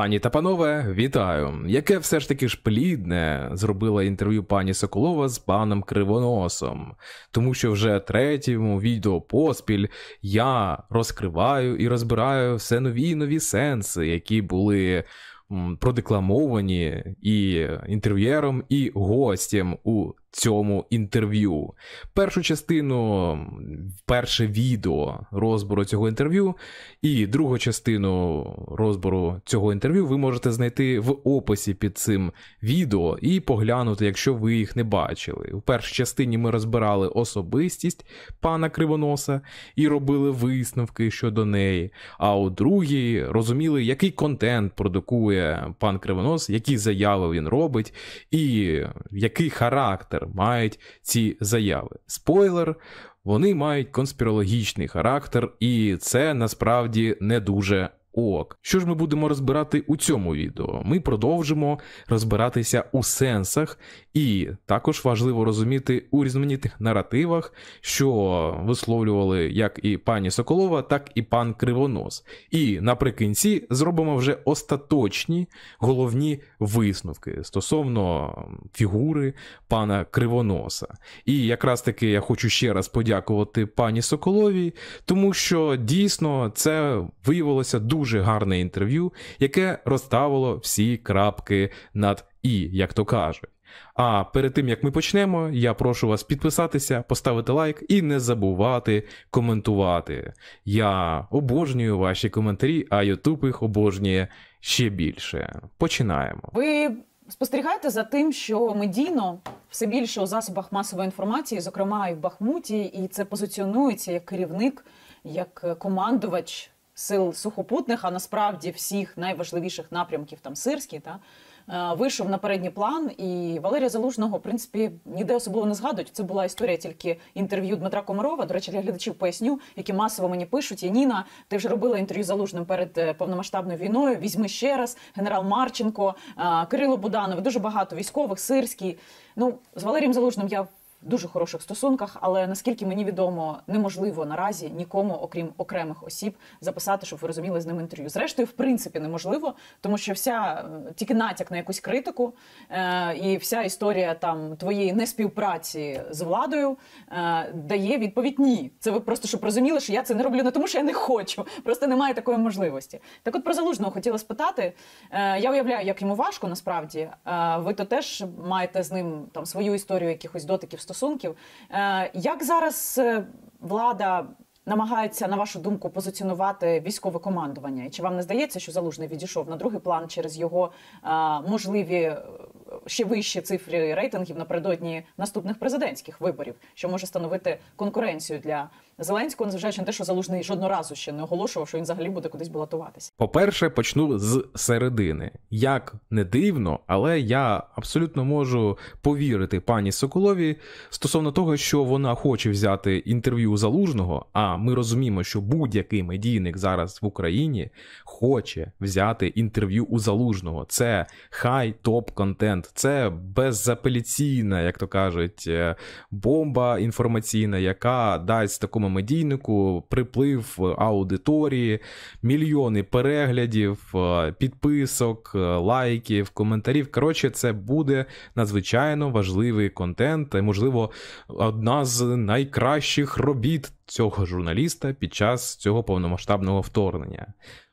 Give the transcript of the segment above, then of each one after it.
Пані та панове, вітаю! Яке все ж таки ж плідне зробила інтерв'ю пані Соколова з паном Кривоносом, тому що вже третьому відео поспіль я розкриваю і розбираю все нові і нові сенси, які були продекламовані і інтерв'єром, і гостям у цьому інтерв'ю. Першу частину, перше відео розбору цього інтерв'ю, і другу частину розбору цього інтерв'ю ви можете знайти в описі під цим відео і поглянути, якщо ви їх не бачили. У першій частині ми розбирали особистість пана Кривоноса і робили висновки щодо неї. А у другій розуміли, який контент продукує пан Кривонос, які заяви він робить, і який характер характер мають ці заяви. Спойлер, вони мають конспірологічний характер, і це насправді не дуже ок. Що ж ми будемо розбирати у цьому відео? Ми продовжимо розбиратися у сенсах, і також важливо розуміти у різноманітних наративах, що висловлювали як і пані Соколова, так і пан Кривонос. І наприкінці зробимо вже остаточні головні висновки стосовно фігури пана Кривоноса. І якраз таки я хочу ще раз подякувати пані Соколовій, тому що дійсно це виявилося дуже дуже гарне інтерв'ю, яке розставило всі крапки над І, як то кажуть. А перед тим як ми почнемо, я прошу вас підписатися, поставити лайк і не забувати коментувати. Я обожнюю ваші коментарі, а Ютуб їх обожнює ще більше. Починаємо. Ви спостерігаєте за тим, що медійно все більше у засобах масової інформації, зокрема і в Бахмуті, і це позиціонується як керівник, як командувач сил сухопутних, а насправді всіх найважливіших напрямків там Сирський, та е, вийшов на передній план. І Валерія Залужного, в принципі, ніде особливо не згадують. Це була історія тільки інтерв'ю Дмитра Комарова. До речі, для глядачів поясню, які масово мені пишуть. І Ніна, ти вже робила інтерв'ю залужним перед е, повномасштабною війною. Візьми ще раз, генерал Марченко, е, Кирило Буданов, дуже багато військових, сирський. Ну з Валерієм Залужним я дуже хороших стосунках, але наскільки мені відомо, неможливо наразі нікому, окрім окремих осіб, записати, щоб ви розуміли з ним інтерв'ю. Зрештою, в принципі, неможливо, тому що вся е, тільки натяк на якусь критику е, і вся історія там твоєї неспівпраці з владою е, дає відповідь ні. Це ви просто щоб розуміли, що я це не роблю не тому, що я не хочу, просто немає такої можливості. Так, от про залужного хотіла спитати. Е, я уявляю, як йому важко насправді. Е, ви то теж маєте з ним там свою історію якихось дотиків стосунків. Е, як зараз е, влада намагається, на вашу думку, позиціонувати військове командування? Чи вам не здається, що залужний відійшов на другий план через його е, можливі ще вищі цифри рейтингів напередодні наступних президентських виборів, що може становити конкуренцію для Зеленського, незважаючи на те, що залужний жодного разу ще не оголошував, що він взагалі буде кудись балотуватися. По перше, почну з середини. Як не дивно, але я абсолютно можу повірити пані Соколові стосовно того, що вона хоче взяти інтерв'ю залужного. А ми розуміємо, що будь-який медійник зараз в Україні хоче взяти інтерв'ю у залужного. Це хай топ контент, це безапеляційна, як то кажуть, е, бомба інформаційна, яка дасть такому медійнику приплив аудиторії, мільйони переглядів, е, підписок, е, лайків, коментарів. Коротше, це буде надзвичайно важливий контент, і, можливо, одна з найкращих робіт цього журналіста під час цього повномасштабного вторгнення.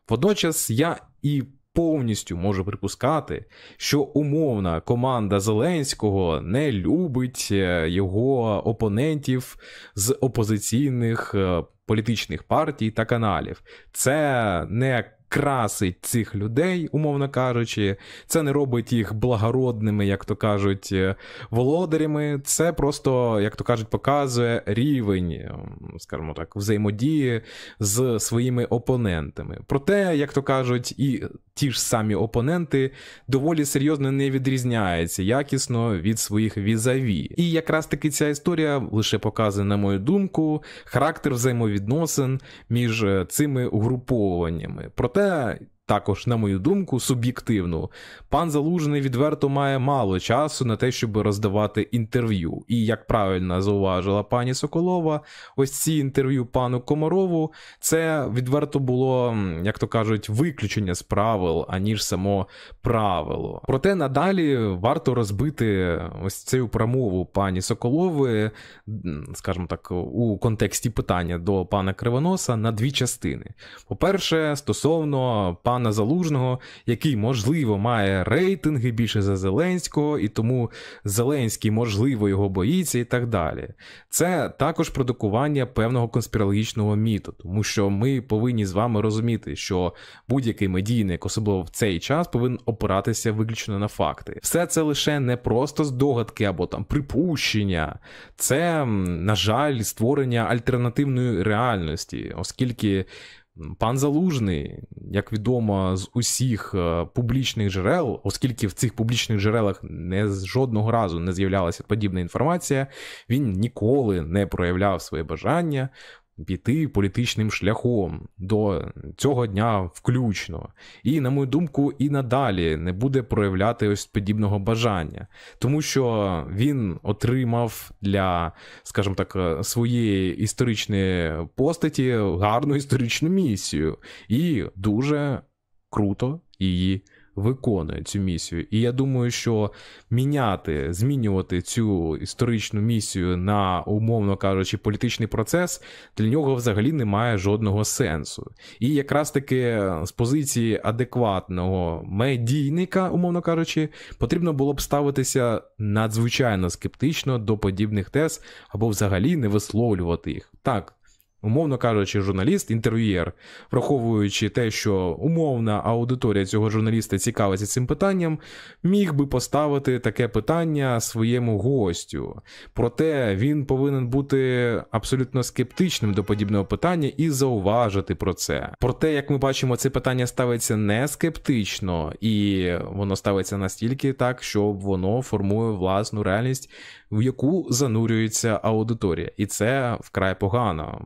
Водночас я і повністю можу припускати, що умовна команда Зеленського не любить е, його опонентів з опозиційних е, політичних партій та каналів. Це не красить цих людей, умовно кажучи, це не робить їх благородними, як то кажуть, е, володарями. Це просто, як то кажуть, показує рівень, скажімо так, взаємодії з своїми опонентами. Проте, як то кажуть, і ті ж самі опоненти доволі серйозно не відрізняються якісно від своїх візаві. І якраз таки ця історія лише показує, на мою думку, характер взаємовідносин між е, цими угруповуваннями. Проте. Також, на мою думку, суб'єктивну, пан Залужний відверто має мало часу на те, щоб роздавати інтерв'ю. І як правильно зауважила пані Соколова, ось ці інтерв'ю пану Комарову, це відверто було, як то кажуть, виключення з правил, аніж само правило. Проте надалі варто розбити ось цю промову пані Соколови, скажімо так, у контексті питання до пана Кривоноса на дві частини. По-перше, стосовно пана пана Залужного, який, можливо, має рейтинги більше за Зеленського, і тому Зеленський, можливо, його боїться, і так далі. Це також продукування певного конспірологічного міту, тому що ми повинні з вами розуміти, що будь-який медійник, особливо в цей час, повинен опиратися виключно на факти. Все це лише не просто здогадки або там припущення, це, на жаль, створення альтернативної реальності, оскільки. Пан Залужний, як відомо з усіх е, публічних джерел, оскільки в цих публічних джерелах не з жодного разу не з'являлася подібна інформація, він ніколи не проявляв своє бажання піти політичним шляхом. До цього дня включно. І, на мою думку, і надалі не буде проявляти ось подібного бажання, тому що він отримав для, скажімо так, своєї історичної постаті гарну історичну місію. І дуже круто її виконує цю місію. І я думаю, що міняти, змінювати цю історичну місію на, умовно кажучи, політичний процес для нього взагалі немає жодного сенсу. І якраз таки з позиції адекватного медійника, умовно кажучи, потрібно було б ставитися надзвичайно скептично до подібних тез або взагалі не висловлювати їх. Так, Умовно кажучи, журналіст, інтерв'єр, враховуючи те, що умовна аудиторія цього журналіста цікавиться цим питанням, міг би поставити таке питання своєму гостю. Проте він повинен бути абсолютно скептичним до подібного питання і зауважити про це. Проте, як ми бачимо, це питання ставиться не скептично, і воно ставиться настільки так, що воно формує власну реальність в яку занурюється аудиторія, і це вкрай погано.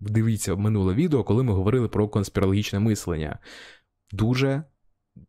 Дивіться минуле відео, коли ми говорили про конспірологічне мислення. Дуже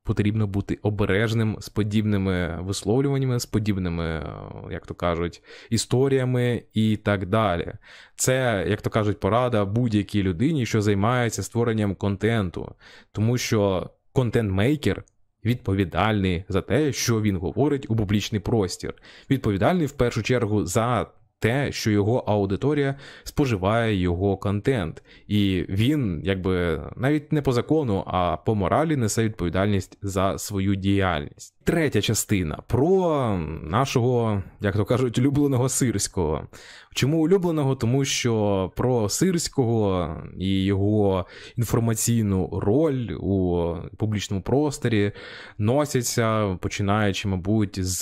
потрібно бути обережним з подібними висловлюваннями, з подібними, як то кажуть, історіями і так далі. Це, як то кажуть, порада будь-якій людині, що займається створенням контенту, тому що контент-мейкер відповідальний за те, що він говорить у публічний простір, відповідальний в першу чергу за те, що його аудиторія споживає його контент, і він, якби навіть не по закону, а по моралі несе відповідальність за свою діяльність. Третя частина про нашого, як то кажуть, улюбленого сирського. Чому улюбленого? Тому що про сирського і його інформаційну роль у публічному просторі носяться, починаючи, мабуть, з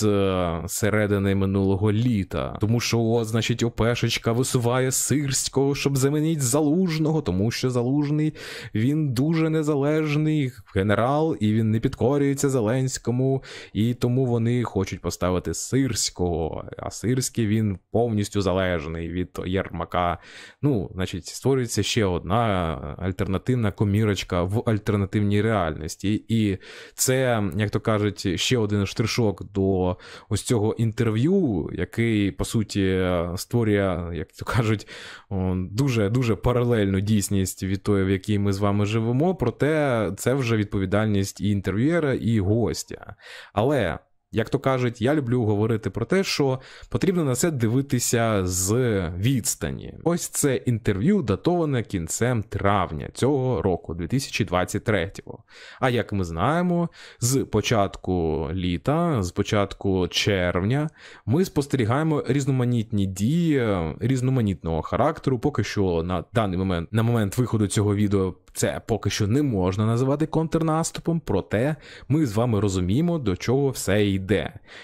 середини минулого літа. Тому що, о, значить, Опешечка висуває сирського, щоб замінити залужного, тому що залужний він дуже незалежний генерал, і він не підкорюється Зеленському, і тому вони хочуть поставити сирського, а сирський він повністю залежний від Єрмака. Ну, значить, створюється ще одна альтернативна комірочка в альтернативній реальності. І це, як то кажуть, ще один штришок до ось цього інтерв'ю, який, по суті, створює, як то кажуть, дуже дуже паралельну дійсність від тої, в якій ми з вами живемо. Проте це вже відповідальність і інтерв'єра, і гостя. Але. Як то кажуть, я люблю говорити про те, що потрібно на це дивитися з відстані. Ось це інтерв'ю датоване кінцем травня цього року, 2023-го. А як ми знаємо, з початку літа, з початку червня, ми спостерігаємо різноманітні дії різноманітного характеру. Поки що на даний момент, на момент виходу цього відео, це поки що не можна називати контрнаступом, проте ми з вами розуміємо, до чого все йде.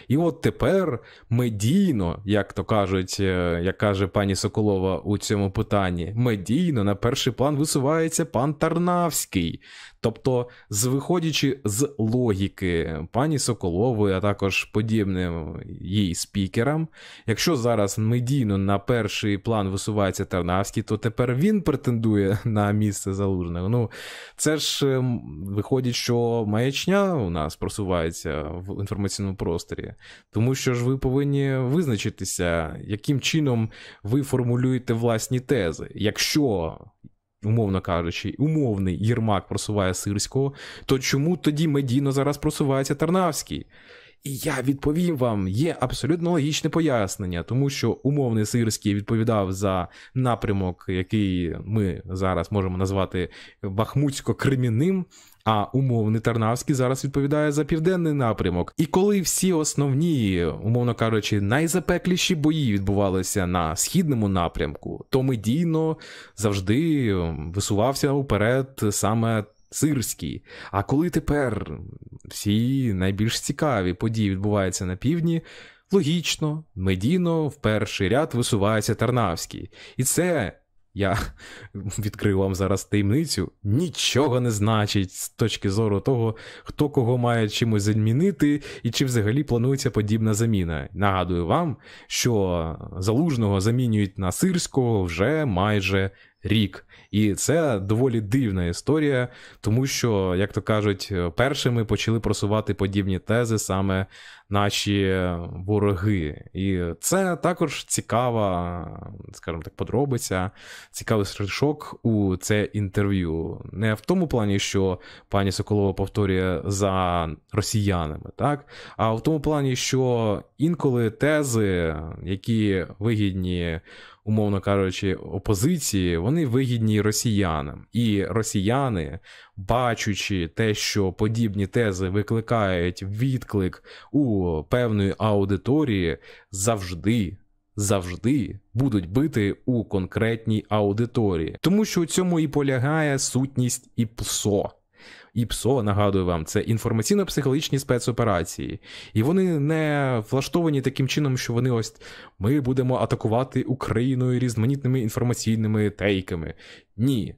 І от тепер медійно, як то кажуть, е, як каже пані Соколова у цьому питанні, медійно на перший план висувається пан Тарнавський. Тобто, з виходячи з логіки пані Соколової, а також подібним її спікерам, якщо зараз медійно на перший план висувається Тарнавський, то тепер він претендує на місце залужного. Ну це ж ем, виходить, що маячня у нас просувається в інформаційному просторі, тому що ж ви повинні визначитися, яким чином ви формулюєте власні тези. Якщо умовно кажучи, умовний Єрмак просуває Сирського, то чому тоді медійно зараз просувається Тарнавський? І я відповім вам, є абсолютно логічне пояснення, тому що умовний Сирський відповідав за напрямок, який ми зараз можемо назвати Бахмутсько-кремінним, а умовний Тарнавський зараз відповідає за південний напрямок. І коли всі основні, умовно кажучи, найзапекліші бої відбувалися на східному напрямку, то медійно завжди висувався уперед саме Сирський. А коли тепер всі найбільш цікаві події відбуваються на півдні, логічно, медійно в перший ряд висувається Тарнавський. І це я відкрив вам зараз таємницю, нічого не значить з точки зору того, хто кого має чимось замінити і чи взагалі планується подібна заміна. Нагадую вам, що залужного замінюють на сирського вже майже рік. І це доволі дивна історія, тому що, як то кажуть, першими почали просувати подібні тези саме наші вороги. І це також цікава, скажімо так, подробиця, цікавий штришок у це інтерв'ю. Не в тому плані, що пані Соколова повторює за росіянами, так, а в тому плані, що інколи тези, які вигідні умовно кажучи, опозиції, вони вигідні росіянам. І росіяни, бачучи те, що подібні тези викликають відклик у певної аудиторії, завжди. Завжди будуть бити у конкретній аудиторії, тому що у цьому і полягає сутність і ПСО. І ПСО, нагадую вам, це інформаційно-психологічні спецоперації. І вони не влаштовані таким чином, що вони ось ми будемо атакувати Україною різноманітними інформаційними тейками. Ні.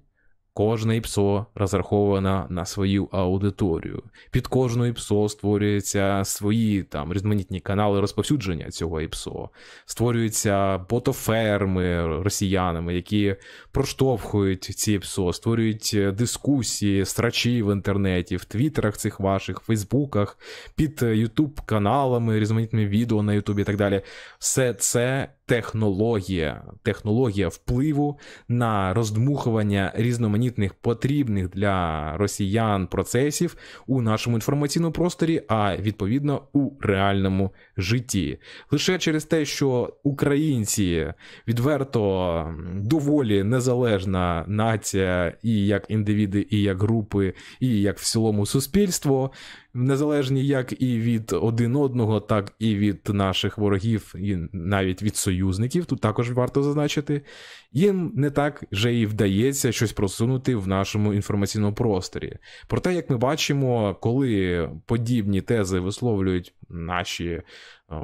Кожне ІПСО розрахована на свою аудиторію. Під кожною ІПСО створюються свої там різноманітні канали розповсюдження цього ІПСО, створюються ботоферми росіянами, які проштовхують ці ІПСО, створюють дискусії, страчі в інтернеті, в твіттерах цих ваших, в фейсбуках, під ютуб каналами, різноманітними відео на Ютубі і так далі. Все це технологія, технологія впливу на роздмухування різноманітних потрібних для росіян процесів у нашому інформаційному просторі, а відповідно у реальному житті. Лише через те, що українці відверто доволі незалежна нація, і як індивіди, і як групи, і як в цілому суспільство незалежні як і від один одного, так і від наших ворогів, і навіть від союзників. Тут також варто зазначити. Їм не так вже і вдається щось просунути в нашому інформаційному просторі. Проте, як ми бачимо, коли подібні тези висловлюють наші е,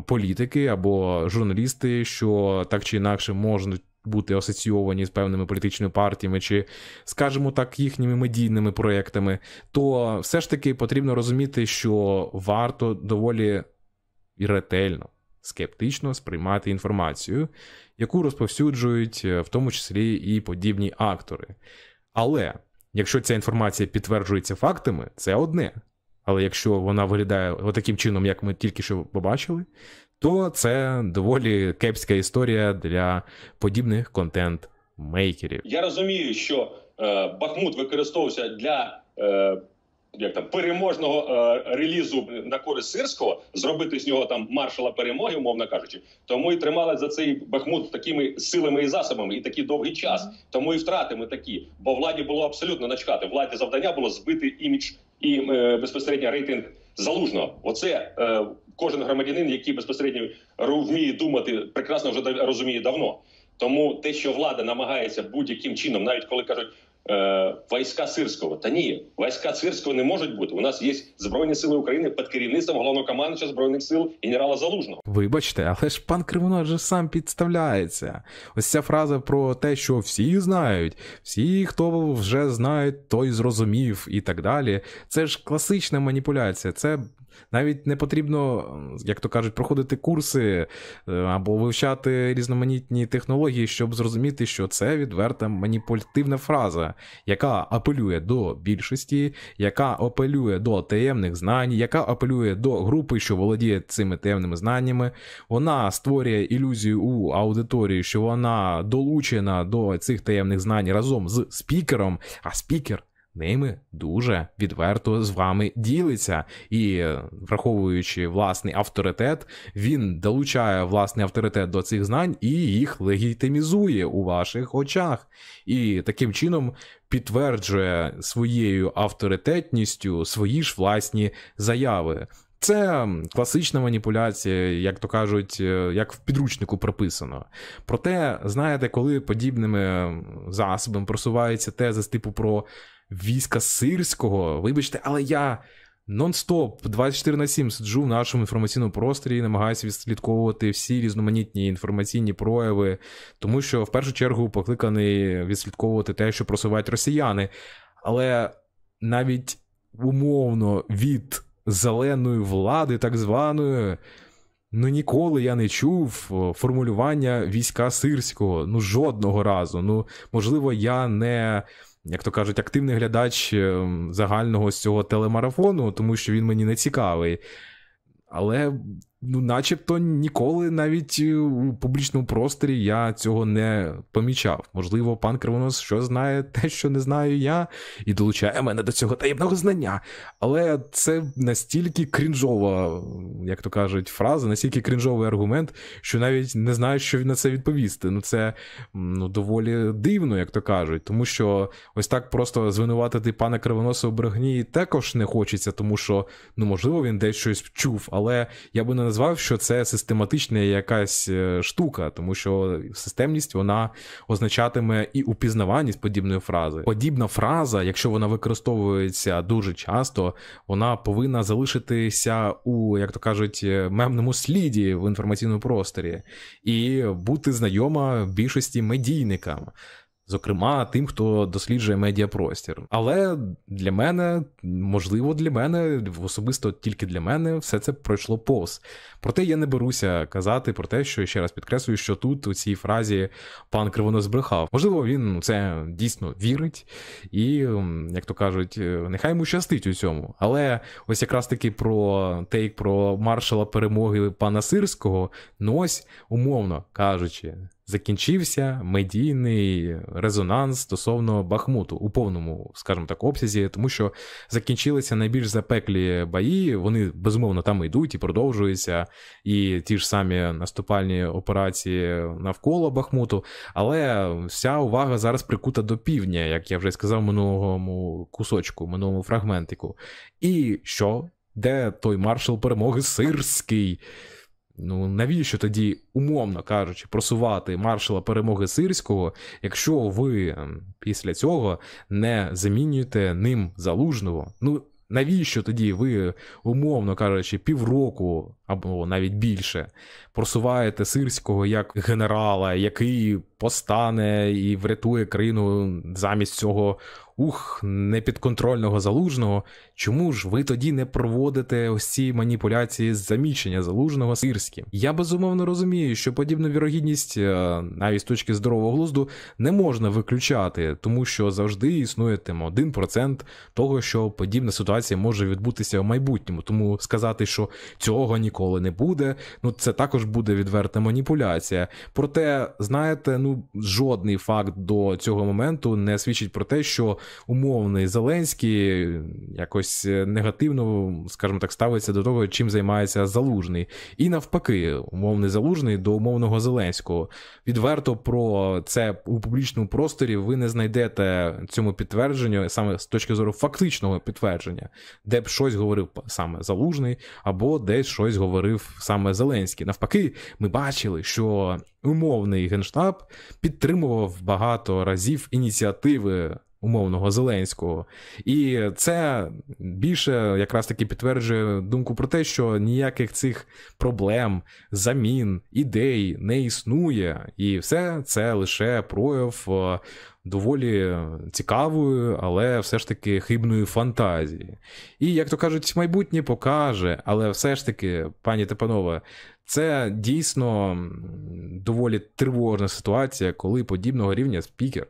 політики або журналісти, що так чи інакше можуть бути асоційовані з певними політичними партіями, чи, скажімо так, їхніми медійними проектами, то все ж таки потрібно розуміти, що варто доволі ретельно, скептично сприймати інформацію, яку розповсюджують е, в тому числі і подібні актори. Але якщо ця інформація підтверджується фактами, це одне. Але якщо вона виглядає таким чином, як ми тільки що побачили, то це доволі кепська історія для подібних контент-мейкерів. Я розумію, що е, Бахмут використовувався для. Е, як там переможного е, релізу на користь сирського зробити з нього там маршала перемоги, умовно кажучи, тому і тримали за цей бахмут такими силами і засобами, і такий довгий час. Тому і втрати ми такі, бо владі було абсолютно начхати. Владі завдання було збити імідж і е, безпосередньо рейтинг залужного. Оце е, кожен громадянин, який безпосередньо вміє думати, прекрасно вже розуміє давно. Тому те, що влада намагається будь-яким чином, навіть коли кажуть, е, війська Сирського. Та ні, війська Сирського не можуть бути. У нас є Збройні Сили України під керівництвом головнокомандуюча Збройних сил генерала Залужного. Вибачте, але ж пан Кривонос же сам підставляється. Ось ця фраза про те, що всі знають, всі, хто вже знають, той зрозумів і так далі. Це ж класична маніпуляція. Це навіть не потрібно, як то кажуть, проходити курси е, або вивчати різноманітні технології, щоб зрозуміти, що це відверта маніпулятивна фраза, яка апелює до більшості, яка апелює до таємних знань, яка апелює до групи, що володіє цими таємними знаннями. Вона створює ілюзію у аудиторії, що вона долучена до цих таємних знань разом з спікером, а спікер ними дуже відверто з вами ділиться. І враховуючи власний авторитет, він долучає власний авторитет до цих знань і їх легітимізує у ваших очах. І таким чином підтверджує своєю авторитетністю свої ж власні заяви. Це класична маніпуляція, як то кажуть, як в підручнику прописано. Проте, знаєте, коли подібними засобами просуваються тези з типу про війська сирського. Вибачте, але я нон-стоп 24 на 7 сиджу в нашому інформаційному просторі і намагаюся відслідковувати всі різноманітні інформаційні прояви, тому що в першу чергу покликаний відслідковувати те, що просувають росіяни. Але навіть умовно від зеленої влади, так званої. Ну, ніколи я не чув формулювання війська сирського. Ну, жодного разу. Ну, можливо, я не як то кажуть, активний глядач ем, загального з цього телемарафону, тому що він мені не цікавий. Але ну, начебто ніколи навіть е, у публічному просторі я цього не помічав. Можливо, пан Кривонос що знає те, що не знаю я, і долучає мене до цього таємного знання. Але це настільки крінжова, як то кажуть, фраза, настільки крінжовий аргумент, що навіть не знаю, що на це відповісти. Ну, це ну, доволі дивно, як то кажуть, тому що ось так просто звинуватити пана Кривоноса у брехні також не хочеться, тому що, ну, можливо, він десь щось чув, але я би не назвав, що це систематична якась е, штука, тому що системність вона означатиме і упізнаваність подібної фрази. Подібна фраза, якщо вона використовується дуже часто, вона повинна залишитися у, як то кажуть, е, мемному сліді в інформаційному просторі і бути знайома більшості медійникам зокрема тим, хто досліджує медіапростір. Але для мене, можливо, для мене, особисто тільки для мене, все це пройшло повз. Проте я не беруся казати про те, що ще раз підкреслюю, що тут у цій фразі пан Кривонос збрехав. Можливо, він це дійсно вірить, і, як то кажуть, нехай йому щастить у цьому. Але ось якраз таки про тейк про маршала перемоги пана Сирського, ну ось умовно кажучи закінчився медійний резонанс стосовно Бахмуту у повному, скажімо так, обсязі, тому що закінчилися найбільш запеклі бої. Вони безумовно там йдуть і продовжуються, і ті ж самі наступальні операції навколо Бахмуту. Але вся увага зараз прикута до півдня, як я вже сказав, минулому кусочку, минулому фрагментику. І що? Де той маршал перемоги Сирський? Ну навіщо тоді, умовно кажучи, просувати маршала перемоги сирського, якщо ви ем, після цього не замінюєте ним залужного? Ну навіщо тоді ви, умовно кажучи, півроку або навіть більше просуваєте сирського як генерала, який постане і врятує країну замість цього ух, непідконтрольного залужного, чому ж ви тоді не проводите ось ці маніпуляції з заміщення залужного сирським? Я безумовно розумію, що подібну вірогідність, е, навіть з точки здорового глузду, не можна виключати, тому що завжди існує тим 1% того, що подібна ситуація може відбутися в майбутньому. Тому сказати, що цього ніколи не буде, ну це також буде відверта маніпуляція. Проте, знаєте, ну жодний факт до цього моменту не свідчить про те, що умовний Зеленський якось негативно, скажімо так, ставиться до того, чим займається Залужний. І навпаки, умовний Залужний до умовного Зеленського. Відверто про це у публічному просторі ви не знайдете цьому підтвердженню саме з точки зору фактичного підтвердження, де б щось говорив саме Залужний, або десь щось говорив саме Зеленський. Навпаки, ми бачили, що умовний генштаб підтримував багато разів ініціативи умовного Зеленського. І це більше якраз таки підтверджує думку про те, що ніяких цих проблем, замін, ідей не існує, і все це лише прояв е, доволі цікавої, але все ж таки хибної фантазії. І, як то кажуть, майбутнє покаже, але все ж таки, пані та панове, це дійсно доволі тривожна ситуація, коли подібного рівня спікер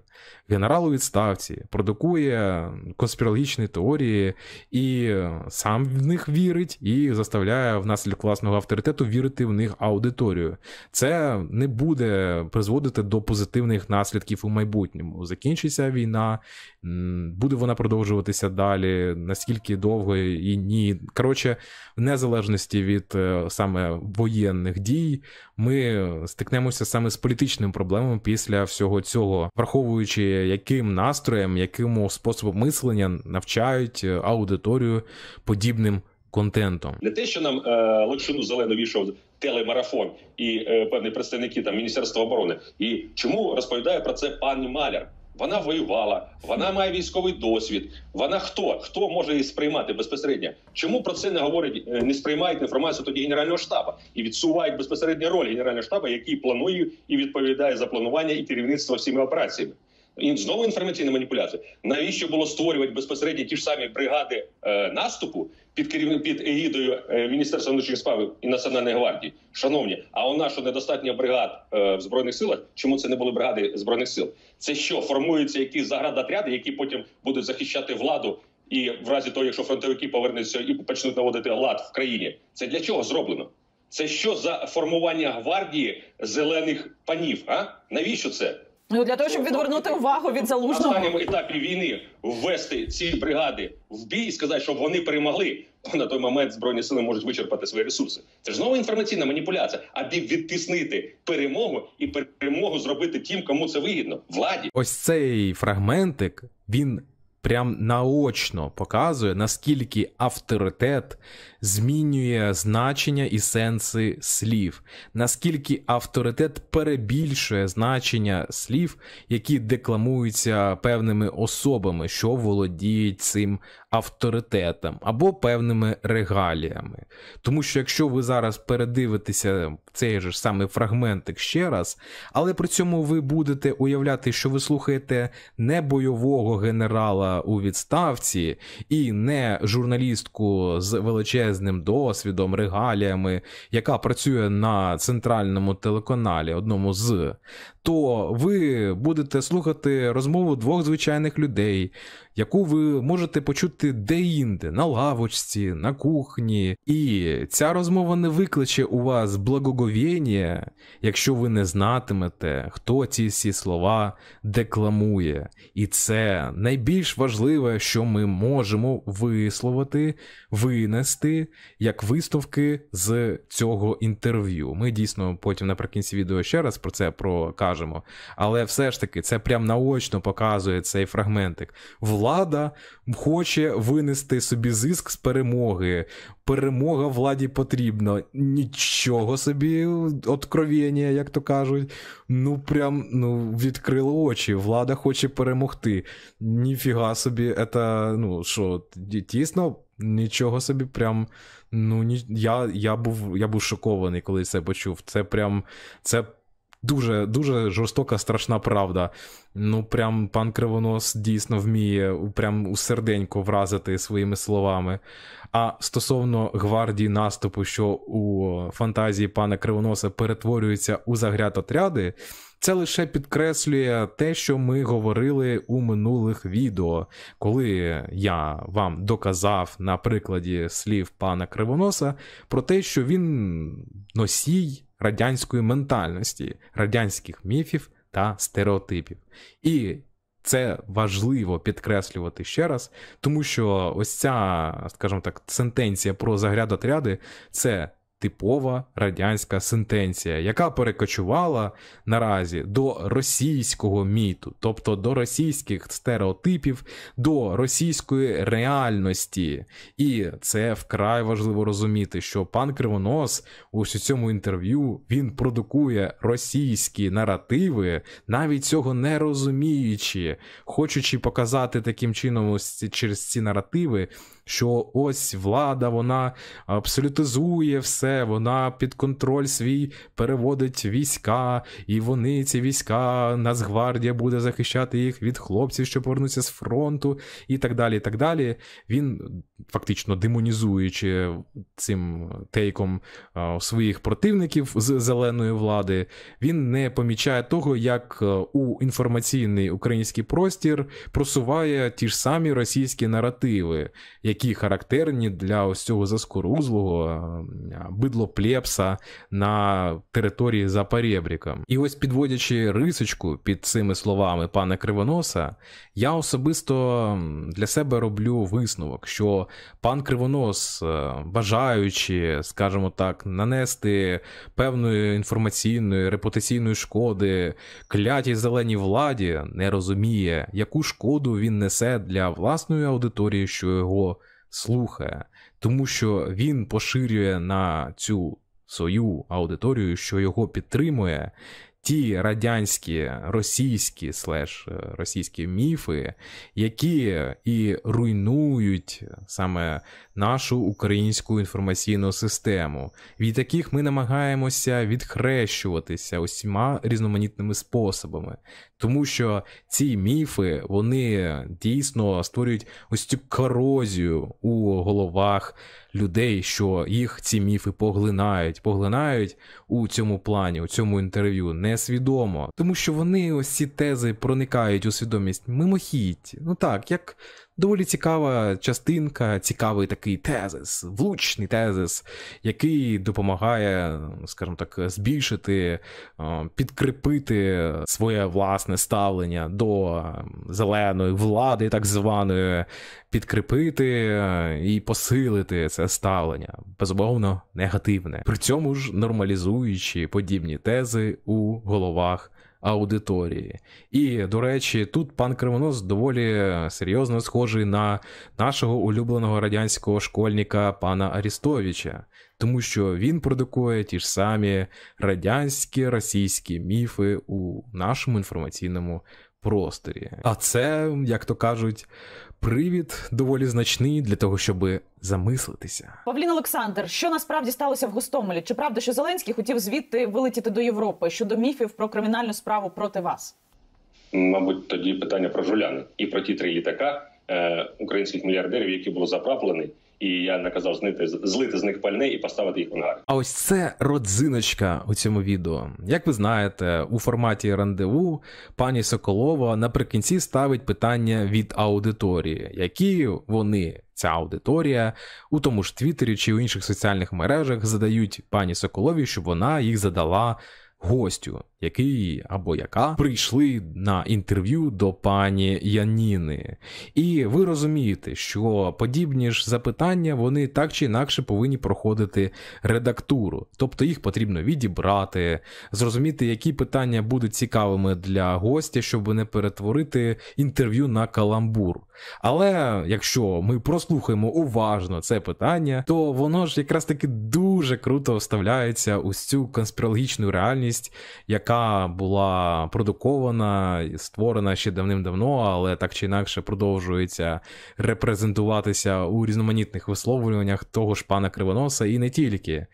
генерал у відставці, продукує конспірологічні теорії і сам в них вірить, і заставляє внаслідок власного авторитету вірити в них аудиторію. Це не буде призводити до позитивних наслідків у майбутньому. Закінчиться війна, буде вона продовжуватися далі, наскільки довго і ні. Коротше, в незалежності від е, саме воєнних дій, ми стикнемося саме з політичними проблемами після всього цього, враховуючи, яким настроєм, яким способом мислення навчають е, аудиторію подібним контентом. Не те, що нам е, локшину зелену війшов телемарафон і е, певні представники там міністерства оборони, і чому розповідає про це пан Маляр? Вона воювала, вона має військовий досвід. Вона хто? Хто може її сприймати безпосередньо? Чому про це не говорять, е, не сприймають інформацію тоді генерального штабу і відсувають безпосередньо роль генерального штабу, який планує і відповідає за планування і керівництво всіми операціями? І знову інформаційна маніпуляція. Навіщо було створювати безпосередньо ті ж самі бригади е, наступу під керівним під егідою е, Міністерства внутрішніх справ і Національної гвардії? Шановні, а у нас що недостатньо бригад е, в збройних силах? Чому це не були бригади збройних сил? Це що формуються якісь заградотряди, які потім будуть захищати владу? І в разі того, якщо фронтовики повернуться і почнуть наводити лад в країні, це для чого зроблено? Це що за формування гвардії зелених панів? А навіщо це? Ну для того, щоб відвернути увагу від залужного на останньому етапі війни ввести ці бригади в бій і сказати, щоб вони перемогли. На той момент збройні сили можуть вичерпати свої ресурси. Це ж знову інформаційна маніпуляція, аби відтиснити перемогу і перемогу зробити тим, кому це вигідно. Владі, ось цей фрагментик він прям наочно показує, наскільки авторитет змінює значення і сенси слів, наскільки авторитет перебільшує значення слів, які декламуються певними особами, що володіють цим авторитетом або певними регаліями. Тому що якщо ви зараз передивитеся цей же самий фрагментик ще раз, але при цьому ви будете уявляти, що ви слухаєте не бойового генерала у відставці і не журналістку з величезним досвідом, регаліями, яка працює на центральному телеканалі, одному з, то ви будете слухати розмову двох звичайних людей, яку ви можете почути де-інде, на лавочці, на кухні. І ця розмова не викличе у вас благоговіння, якщо ви не знатимете, хто ці всі слова декламує. І це найбільш важливе, що ми можемо висловити, винести як виставки з цього інтерв'ю. Ми дійсно потім наприкінці відео ще раз про це прокажемо. Але все ж таки, це прям наочно показує цей фрагментик. Влада хоче винести собі зиск з перемоги. Перемога владі потрібна. Нічого собі откровення, як то кажуть. Ну, прям ну, відкрили очі. Влада хоче перемогти. Ніфіга собі, це, ну що, тісно, нічого собі, прям. Ну, ні, я я, був я був шокований, коли це почув. Це прям. Це Дуже дуже жорстока, страшна правда. Ну, прям пан Кривонос дійсно вміє прям у серденько вразити своїми словами. А стосовно гвардії наступу, що у фантазії пана Кривоноса перетворюються у загряд отряди, це лише підкреслює те, що ми говорили у минулих відео, коли я вам доказав на прикладі слів пана Кривоноса про те, що він носій радянської ментальності, радянських міфів та стереотипів. І це важливо підкреслювати ще раз, тому що ось ця, скажімо так, сентенція про заглядотряди це типова радянська сентенція, яка перекочувала наразі до російського міту, тобто до російських стереотипів, до російської реальності. І це вкрай важливо розуміти, що пан Кривонос у цьому інтерв'ю він продукує російські наративи, навіть цього не розуміючи, хочучи показати таким чином ось через ці наративи що ось влада вона абсолютизує все, вона під контроль свій переводить війська, і вони, ці війська, Нацгвардія буде захищати їх від хлопців, що повернуться з фронту, і так далі. і так далі. Він фактично демонізуючи цим тейком своїх противників з зеленої влади, він не помічає того, як у інформаційний український простір просуває ті ж самі російські наративи, які які характерні для ось цього заскорузлого е, бидлоплепса на території за перебріком. І ось підводячи рисочку під цими словами пана Кривоноса, я особисто для себе роблю висновок, що пан Кривонос, е, бажаючи, скажімо так, нанести певної інформаційної репутаційної шкоди клятій зеленій владі, не розуміє, яку шкоду він несе для власної аудиторії, що його слухає, тому що він поширює на цю свою аудиторію, що його підтримує, ті радянські російські слеш е, російські міфи, які і руйнують саме нашу українську інформаційну систему, від яких ми намагаємося відхрещуватися усіма різноманітними способами, тому що ці міфи вони дійсно створюють ось цю корозію у головах людей, що їх ці міфи поглинають, поглинають у цьому плані, у цьому інтерв'ю несвідомо, тому що вони ось ці тези проникають у свідомість мимохідь. Ну так, як доволі цікава частинка, цікавий такий тезис, влучний тезис, який допомагає, скажімо так, збільшити, підкріпити своє власне ставлення до зеленої влади, так званої, підкріпити і посилити це ставлення, безумовно, негативне, при цьому ж нормалізуючи подібні тези у головах аудиторії. І, до речі, тут пан Кривонос доволі серйозно схожий на нашого улюбленого радянського школьника пана Арістовича, тому що він продукує ті ж самі радянські російські міфи у нашому інформаційному просторі. А це, як то кажуть, привід доволі значний для того, щоб замислитися. Павлін Олександр, що насправді сталося в Гостомелі? Чи правда, що Зеленський хотів звідти вилетіти до Європи щодо міфів про кримінальну справу проти вас? Мабуть, тоді питання про жуляни і про ті три літака е, українських мільярдерів, які були заправлені і я наказав знити злити з них пальне і поставити їх в ангар. А ось це родзиночка у цьому відео. Як ви знаєте, у форматі рандеву пані Соколова наприкінці ставить питання від аудиторії, які вони. Ця аудиторія у тому ж Твіттері чи у інших соціальних мережах задають пані Соколові, щоб вона їх задала гостю, який або яка прийшли на інтерв'ю до пані Яніни. І ви розумієте, що подібні ж запитання вони так чи інакше повинні проходити редактуру, тобто їх потрібно відібрати, зрозуміти, які питання будуть цікавими для гостя, щоб не перетворити інтерв'ю на каламбур. Але якщо ми прослухаємо уважно це питання, то воно ж якраз таки дуже круто вставляється у цю конспірологічну реальність, яка була продукована і створена ще давним-давно, але так чи інакше продовжується репрезентуватися у різноманітних висловлюваннях того ж пана Кривоноса, і не тільки.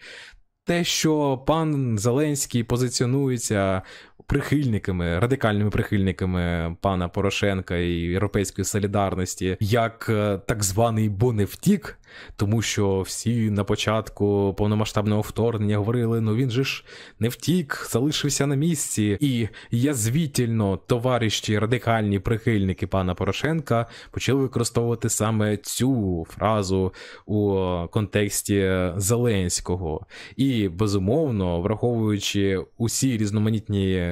Те, що пан Зеленський позиціонується прихильниками, радикальними прихильниками пана Порошенка і Європейської солідарності, як е, так званий Боневтік, тому що всі на початку повномасштабного вторгнення говорили: ну він же ж не втік, залишився на місці, і язвітельно товариші радикальні прихильники пана Порошенка почали використовувати саме цю фразу у контексті Зеленського. І безумовно, враховуючи усі різноманітні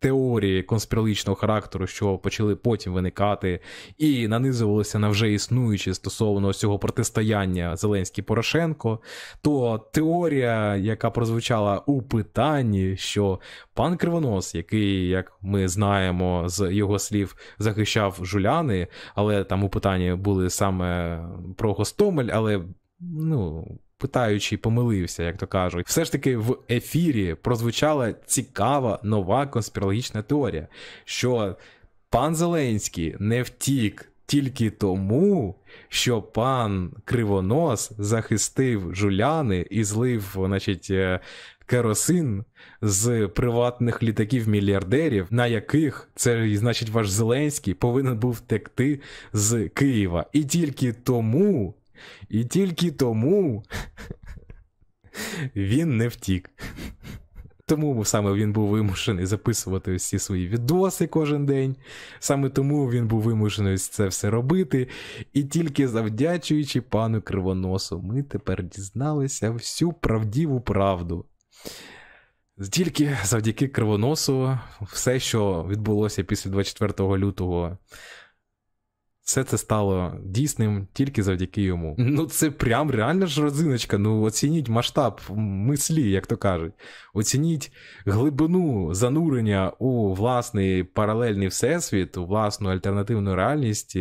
теорії конспірологічного характеру, що почали потім виникати, і нанизувалися на вже існуючі стосовно цього протистояння Зеленський Порошенко, то теорія, яка прозвучала у питанні, що пан Кривонос, який, як ми знаємо, з його слів захищав жуляни, але там у питанні були саме про Гостомель, але ну питаючий помилився, як то кажуть. Все ж таки в ефірі прозвучала цікава нова конспірологічна теорія, що пан Зеленський не втік. Тільки тому, що пан Кривонос захистив жуляни і злив, значить, е, керосин з приватних літаків мільярдерів, на яких це, значить, ваш Зеленський повинен був втекти з Києва. І тільки тому і тільки тому він не втік. Тому саме він був вимушений записувати всі свої відоси кожен день. Саме тому він був вимушений це все робити. І тільки завдячуючи пану Кривоносу, ми тепер дізналися всю правдиву правду. Тільки завдяки Кривоносу, все, що відбулося після 24 лютого все це стало дійсним тільки завдяки йому. Ну це прям реальна ж розиночка. Ну оцініть масштаб мислі, як то кажуть. Оцініть глибину занурення у власний паралельний всесвіт, у власну альтернативну реальність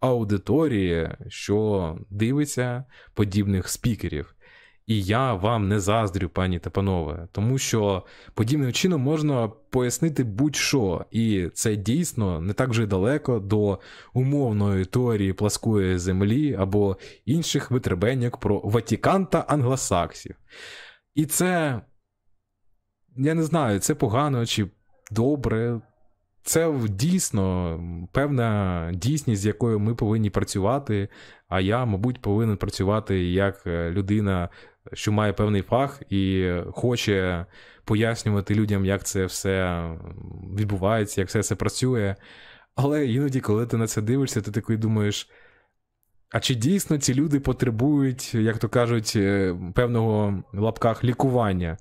аудиторії, що дивиться подібних спікерів. І я вам не заздрю, пані та панове, тому що подібним чином можна пояснити будь-що, і це дійсно не так вже далеко до умовної теорії пласкої землі або інших витребеньок про Ватікан та англосаксів. І це, я не знаю, це погано чи добре. Це дійсно певна дійсність, з якою ми повинні працювати. А я, мабуть, повинен працювати як людина що має певний фах і хоче пояснювати людям, як це все відбувається, як все це працює. Але іноді, коли ти на це дивишся, ти такий думаєш. А чи дійсно ці люди потребують, як то кажуть, е, певного в лапках лікування?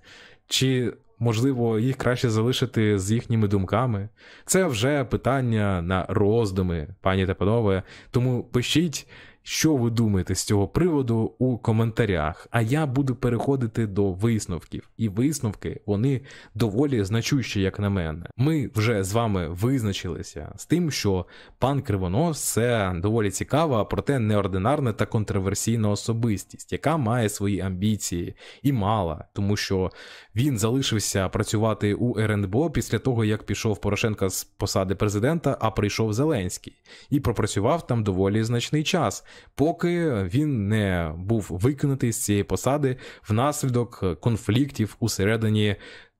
Чи, можливо, їх краще залишити з їхніми думками? Це вже питання на роздуми, пані та панове. Тому пишіть. Що ви думаєте з цього приводу у коментарях? А я буду переходити до висновків, і висновки вони доволі значущі, як на мене. Ми вже з вами визначилися з тим, що пан Кривонос це доволі цікава, проте неординарна та контроверсійна особистість, яка має свої амбіції і мала, тому що він залишився працювати у РНБО після того, як пішов Порошенка з посади президента, а прийшов Зеленський, і пропрацював там доволі значний час поки він не був викинутий з цієї посади внаслідок конфліктів усередині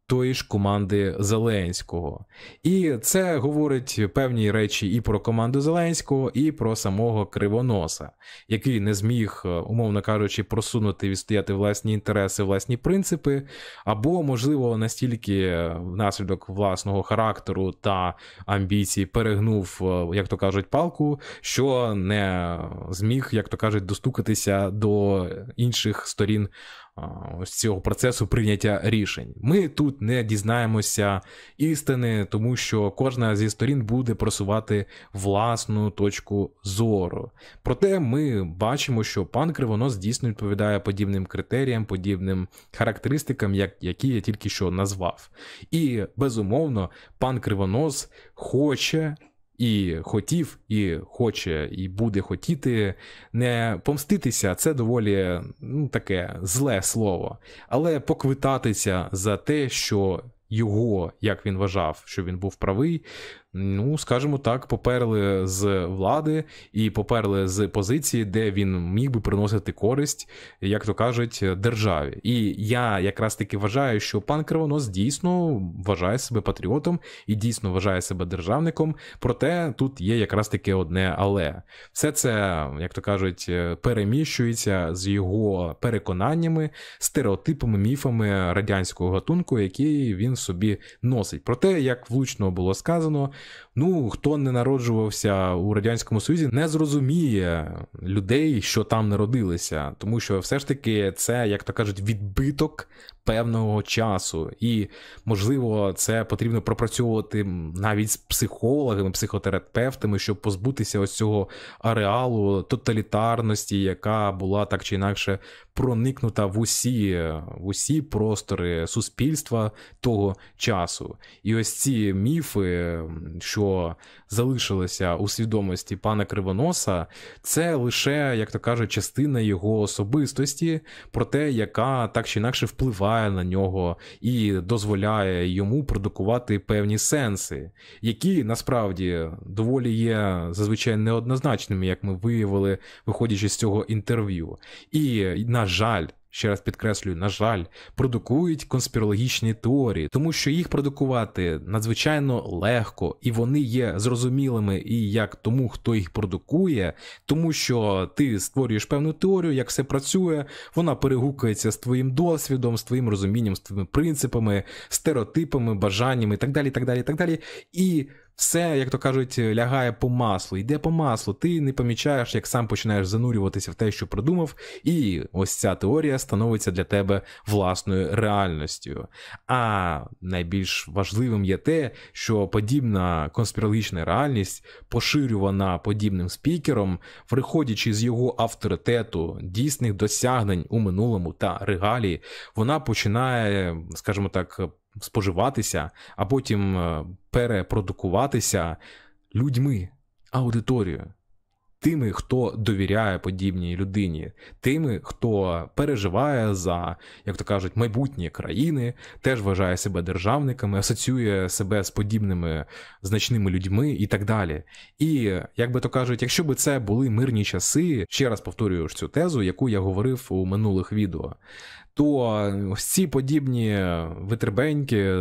тої ж команди Зеленського. І це говорить певні речі і про команду Зеленського, і про самого Кривоноса, який не зміг, е, умовно кажучи, просунути відстояти власні інтереси, власні принципи, або, можливо, настільки внаслідок власного характеру та амбіцій перегнув, е, як то кажуть, палку, що не зміг, як то кажуть, достукатися до інших сторін ось цього процесу прийняття рішень. Ми тут не дізнаємося істини, тому що кожна зі сторін буде просувати власну точку зору. Проте ми бачимо, що пан Кривонос дійсно відповідає подібним критеріям, подібним характеристикам, які я тільки що назвав. І безумовно, пан Кривонос хоче і хотів, і хоче, і буде хотіти не помститися, це доволі ну, таке зле слово, але поквитатися за те, що його, як він вважав, що він був правий, ну, скажімо так, поперли з влади і поперли з позиції, де він міг би приносити користь, як то кажуть, державі. І я якраз таки вважаю, що пан Кривонос дійсно вважає себе патріотом і дійсно вважає себе державником. Проте тут є якраз таки одне але все це, як то кажуть, переміщується з його переконаннями, стереотипами, міфами радянського гатунку, які він собі носить. Проте, як влучно було сказано. Ну, хто не народжувався у радянському Союзі, не зрозуміє людей, що там народилися, тому що все ж таки це, як то кажуть, відбиток певного часу, і можливо, це потрібно пропрацьовувати навіть з психологами, психотерапевтами, щоб позбутися ось цього ареалу тоталітарності, яка була так чи інакше проникнута в усі в усі простори суспільства того часу. І ось ці міфи, що залишилися у свідомості пана Кривоноса, це лише, як то кажуть, частина його особистості, про те, яка так чи інакше впливає на нього і дозволяє йому продукувати певні сенси, які насправді доволі є зазвичай неоднозначними, як ми виявили, виходячи з цього інтерв'ю. І на жаль, ще раз підкреслюю, на жаль, продукують конспірологічні теорії, тому що їх продукувати надзвичайно легко, і вони є зрозумілими і як тому, хто їх продукує, тому що ти створюєш певну теорію, як все працює, вона перегукується з твоїм досвідом, з твоїм розумінням, з твоїми принципами, стереотипами, бажаннями і так далі. так далі, так далі. І все, як то кажуть, лягає по маслу, йде по маслу. Ти не помічаєш, як сам починаєш занурюватися в те, що придумав, і ось ця теорія становиться для тебе власною реальністю. А найбільш важливим є те, що подібна конспірологічна реальність, поширювана подібним спікером, виходячи з його авторитету, дійсних досягнень у минулому та регалії, вона починає, скажімо так, споживатися, а потім е, перепродукуватися людьми, аудиторією. Тими, хто довіряє подібній людині, тими, хто переживає за, як то кажуть, майбутнє країни, теж вважає себе державниками, асоціює себе з подібними значними людьми і так далі. І як би то кажуть, якщо би це були мирні часи, ще раз повторюю цю тезу, яку я говорив у минулих відео то ці подібні витребеньки,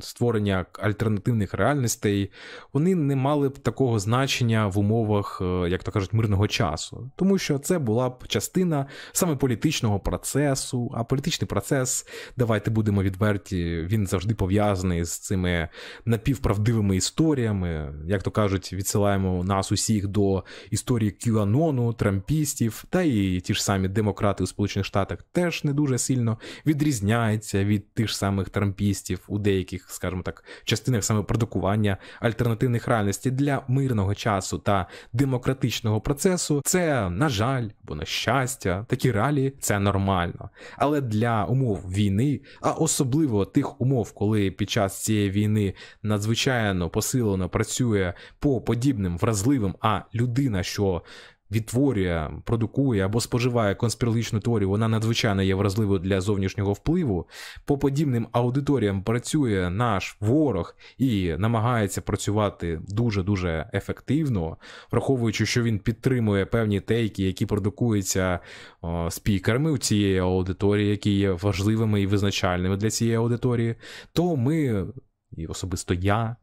створення альтернативних реальностей, вони не мали б такого значення в умовах, е, як то кажуть, мирного часу, тому що це була б частина саме політичного процесу. А політичний процес, давайте будемо відверті, він завжди пов'язаний з цими напівправдивими історіями, як то кажуть, відсилаємо нас усіх до історії Кюанону, трампістів, та і ті ж самі демократи у Сполучених Штатах теж не дуже дуже сильно відрізняється від тих ж самих трампістів у деяких, скажімо так, частинах саме продукування альтернативних реальностей для мирного часу та демократичного процесу. Це, на жаль, або на щастя, такі реалії це нормально. Але для умов війни, а особливо тих умов, коли під час цієї війни надзвичайно посилено працює по подібним вразливим, а людина, що відтворює, продукує або споживає конспірологічну теорію, вона надзвичайно є вразливою для зовнішнього впливу. По подібним аудиторіям працює наш ворог і намагається працювати дуже дуже ефективно, враховуючи, що він підтримує певні тейки, які продукуються о, спікерами у цієї аудиторії, які є важливими і визначальними для цієї аудиторії, то ми, і особисто я.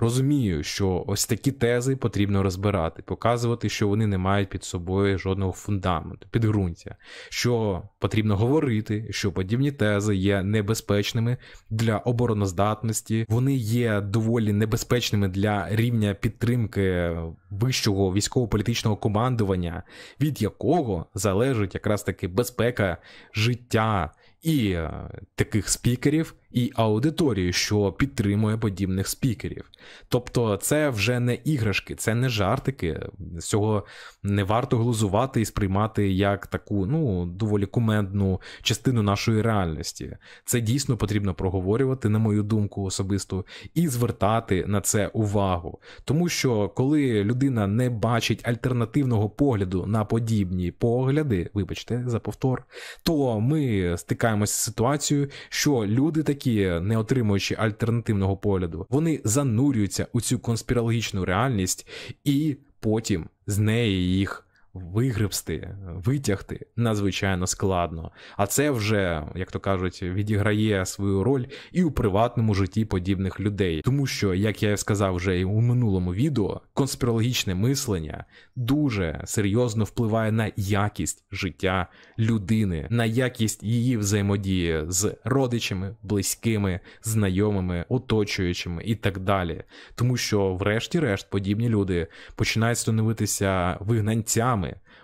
Розумію, що ось такі тези потрібно розбирати, показувати, що вони не мають під собою жодного фундаменту, підґрунтя, що потрібно говорити, що подібні тези є небезпечними для обороноздатності, вони є доволі небезпечними для рівня підтримки вищого військово-політичного командування, від якого залежить якраз таки безпека життя і е, таких спікерів, і аудиторію, що підтримує подібних спікерів. Тобто, це вже не іграшки, це не жартики. З цього не варто глузувати і сприймати як таку ну доволі кумедну частину нашої реальності. Це дійсно потрібно проговорювати, на мою думку, особисто, і звертати на це увагу. Тому що коли людина не бачить альтернативного погляду на подібні погляди, вибачте, за повтор, то ми стикаємося з ситуацією, що люди такі які, не отримуючи альтернативного погляду, вони занурюються у цю конспірологічну реальність і потім з неї їх вигребсти, витягти надзвичайно складно. А це вже, як то кажуть, відіграє свою роль і у приватному житті подібних людей. Тому що, як я сказав вже і у минулому відео, конспірологічне мислення дуже серйозно впливає на якість життя людини, на якість її взаємодії з родичами, близькими, знайомими, оточуючими і так далі. Тому що, врешті-решт, подібні люди починають становитися вигнанцями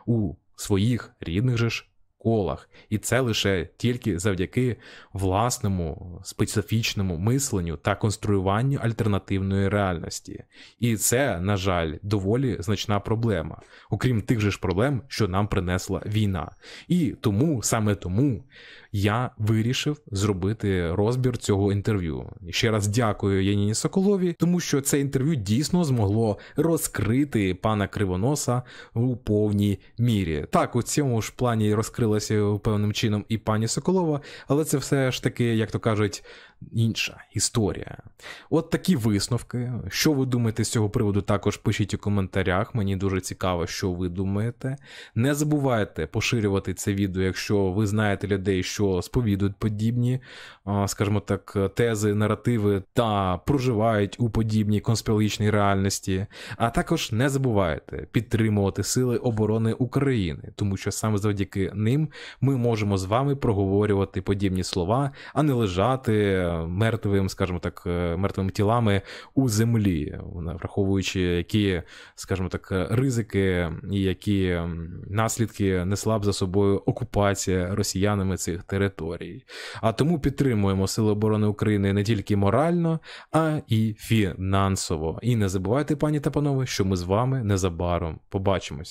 у своїх рідних же ж колах, і це лише тільки завдяки власному специфічному мисленню та конструюванню альтернативної реальності. І це, на жаль, доволі значна проблема, окрім тих же ж проблем, що нам принесла війна. І тому саме тому я вирішив зробити розбір цього інтерв'ю. І ще раз дякую Яніні Соколові, тому що це інтерв'ю дійсно змогло розкрити пана Кривоноса у повній мірі. Так, у цьому ж плані розкрилася певним чином і пані Соколова, але це все ж таки, як то кажуть, інша історія. От такі висновки. Що ви думаєте з цього приводу? Також пишіть у коментарях. Мені дуже цікаво, що ви думаєте. Не забувайте поширювати це відео, якщо ви знаєте людей, що сповідують подібні, скажімо так, тези, наративи та проживають у подібній конспірологічній реальності. А також не забувайте підтримувати Сили оборони України, тому що саме завдяки ним ми можемо з вами проговорювати подібні слова, а не лежати мертвим, скажімо так, е, мертвими тілами у землі, враховуючи, які, скажімо так, ризики і які наслідки несла б за собою окупація росіянами цих територій. А тому підтримуємо Сили оборони України не тільки морально, а і фінансово. І не забувайте, пані та панове, що ми з вами незабаром побачимося.